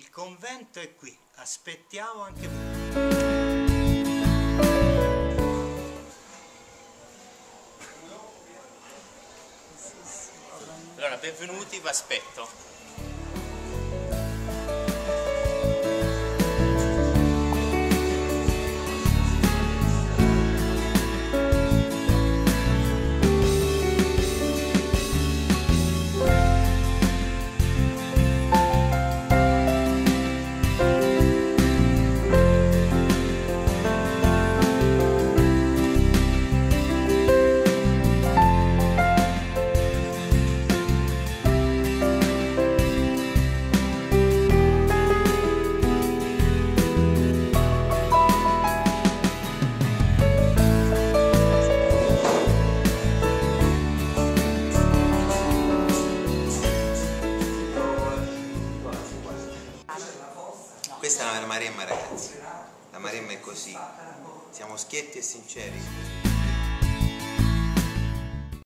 Il convento è qui, aspettiamo anche voi. Allora, benvenuti, vi aspetto. Una maremma ragazzi, la maremma è così, siamo schietti e sinceri.